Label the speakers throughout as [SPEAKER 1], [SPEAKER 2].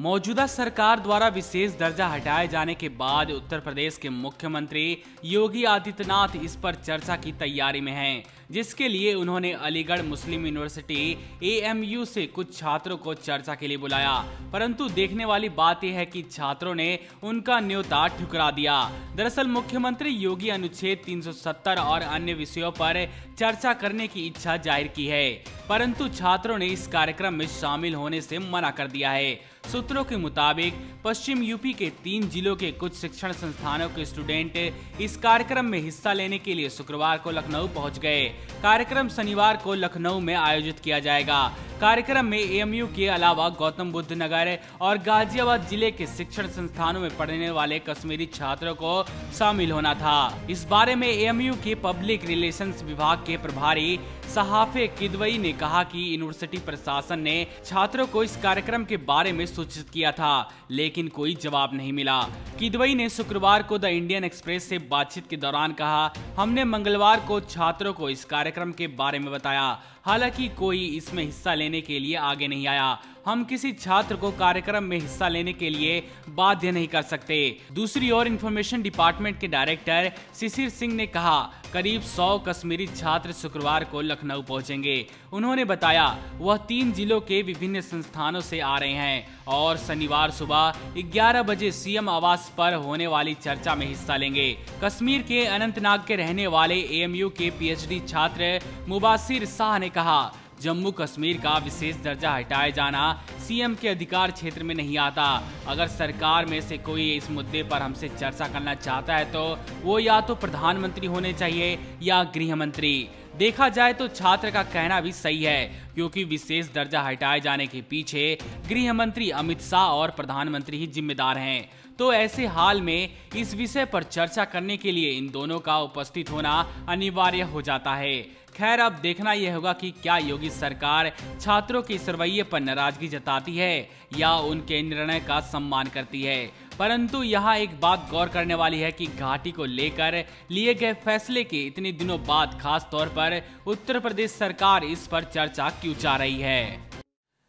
[SPEAKER 1] मौजूदा सरकार द्वारा विशेष दर्जा हटाए जाने के बाद उत्तर प्रदेश के मुख्यमंत्री योगी आदित्यनाथ इस पर चर्चा की तैयारी में हैं, जिसके लिए उन्होंने अलीगढ़ मुस्लिम यूनिवर्सिटी एएमयू से कुछ छात्रों को चर्चा के लिए बुलाया। परंतु देखने वाली बात यह है कि छात्रों ने उनका न्योता ठुकरा दिया। दरअसल मुख्यमंत्री योगी अनुच्छेद 370 और अन्य विषयों पर चर्चा करने की इच्छा ज़ाहिर की है, परंतु छात्रों ने इस कार्यक्रम में शामिल होने से मना कर दिया है। सूत्रों के मुताबिक, पश्चिम यूपी के तीन जिलों के कुछ शिक्षण संस्थानों के स्टूडेंट इस कार्यक्रम में हिस्सा लेने के लिए शुक्रवार को लखनऊ पहुँच गए। कार्यक्रम शनिवार को लखनऊ में आयोजित किया जाएगा। कार्यक्रम में एएमयू के अलावा गौतम बुद्ध नगर और गाजियाबाद ज़िले के शिक्षण संस्थानों में पढ़ने वाले कश्मीरी छात्रों को शामिल होना था। इस बारे में एएमयू के पब्लिक रिलेशंस विभाग के प्रभारी सहाफे किदवई ने कहा कि यूनिवर्सिटी प्रशासन ने छात्रों को इस कार्यक्रम के बारे में सूचित किया था, लेकिन कोई जवाब नहीं मिला। किदवई ने शुक्रवार को द इंडियन एक्सप्रेस से बातचीत के दौरान कहा, हमने मंगलवार को छात्रों को इस कार्यक्रम के बारे में बताया। हालाँकि कोई इसमें हिस्सा लेने के लिए आगे नहीं आया। हम किसी छात्र को कार्यक्रम में हिस्सा लेने के लिए बाध्य नहीं कर सकते। दूसरी ओर इंफॉर्मेशन डिपार्टमेंट के डायरेक्टर शिशिर सिंह ने कहा, करीब 100 कश्मीरी छात्र शुक्रवार को लखनऊ पहुँचेंगे। उन्होंने बताया, वह तीन जिलों के विभिन्न संस्थानों से आ रहे हैं और शनिवार सुबह 11 बजे सीएम आवास पर होने वाली चर्चा में हिस्सा लेंगे। कश्मीर के अनंतनाग के रहने वाले एएमयू के पीएचडी छात्र मुबासिर शाह ने कहा जम्मू कश्मीर का विशेष दर्जा हटाए जाना सीएम के अधिकार क्षेत्र में नहीं आता। अगर सरकार में से कोई इस मुद्दे पर हमसे चर्चा करना चाहता है तो वो या तो प्रधानमंत्री होने चाहिए या गृह मंत्री देखा जाए तो छात्र का कहना भी सही है, क्योंकि विशेष दर्जा हटाए जाने के पीछे गृह मंत्री अमित शाह और प्रधानमंत्री ही जिम्मेदार हैं। तो ऐसे हाल में इस विषय पर चर्चा करने के लिए इन दोनों का उपस्थित होना अनिवार्य हो जाता है। खैर, अब देखना यह होगा कि क्या योगी सरकार छात्रों के इस रवैये पर नाराज़गी जताती है या उनके निर्णय का सम्मान करती है। परंतु यहाँ एक बात गौर करने वाली है कि घाटी को लेकर लिए गए फैसले के इतने दिनों बाद खास तौर पर उत्तर प्रदेश सरकार इस पर चर्चा क्यों चाह रही है।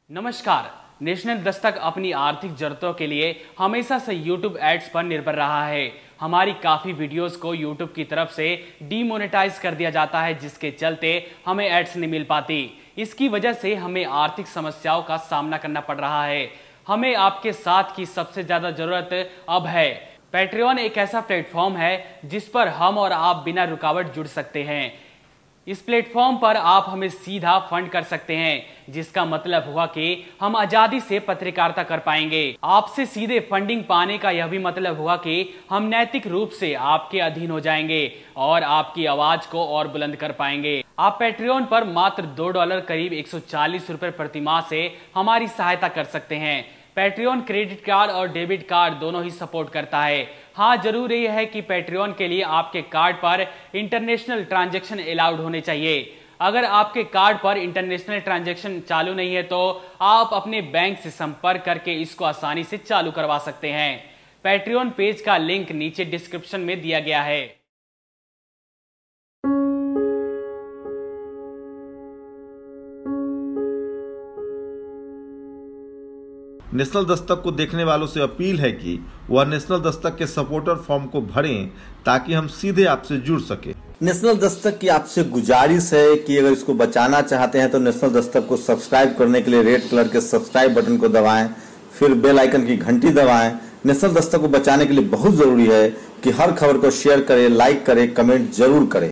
[SPEAKER 1] नमस्कार नेशनल दस्तक अपनी आर्थिक जरूरतों के लिए हमेशा से यूट्यूब एड्स पर निर्भर रहा है। हमारी काफ़ी वीडियोस को यूट्यूब की तरफ़ से डीमोनेटाइज कर दिया जाता है, जिसके चलते हमें एड्स नहीं मिल पाती। इसकी वजह से हमें आर्थिक समस्याओं का सामना करना पड़ रहा है। हमें आपके साथ की सबसे ज़्यादा ज़रूरत अब है। पैट्रियन एक ऐसा प्लेटफॉर्म है, जिस पर हम और आप बिना रुकावट जुड़ सकते हैं। इस प्लेटफॉर्म पर आप हमें सीधा फंड कर सकते हैं, जिसका मतलब हुआ कि हम आज़ादी से पत्रकारिता कर पाएँगे। आपसे सीधे फंडिंग पाने का यह भी मतलब हुआ कि हम नैतिक रूप से आपके अधीन हो जाएँगे और आपकी आवाज़ को और बुलंद कर पाएँगे। आप पेट्रियन पर मात्र दो डॉलर करीब एक रुपए प्रति माह से हमारी सहायता कर सकते हैं। पेट्रियन क्रेडिट कार्ड और डेबिट कार्ड दोनों ही सपोर्ट करता है। हाँ ज़रूर ये है कि पेट्रियन के लिए आपके कार्ड पर इंटरनेशनल ट्रांजेक्शन अलाउड होने चाहिए। अगर आपके कार्ड पर इंटरनेशनल ट्रांजेक्शन चालू नहीं है तो आप अपने बैंक से संपर्क करके इसको आसानी से चालू करवा सकते हैं। पेट्रियन पेज का लिंक नीचे डिस्क्रिप्शन में दिया गया है।
[SPEAKER 2] नेशनल दस्तक को देखने वालों से अपील है कि वह नेशनल दस्तक के सपोर्टर फॉर्म को भरें ताकि हम सीधे आपसे जुड़ सके।
[SPEAKER 3] नेशनल दस्तक की आपसे गुजारिश है कि अगर इसको बचाना चाहते हैं तो नेशनल दस्तक को सब्सक्राइब करने के लिए रेड कलर के सब्सक्राइब बटन को दबाएँ, फिर बेल आइकन की घंटी दबाएँ। नेशनल दस्तक को बचाने के लिए बहुत ज़रूरी है कि हर खबर को शेयर करें, लाइक करें, कमेंट ज़रूर करें।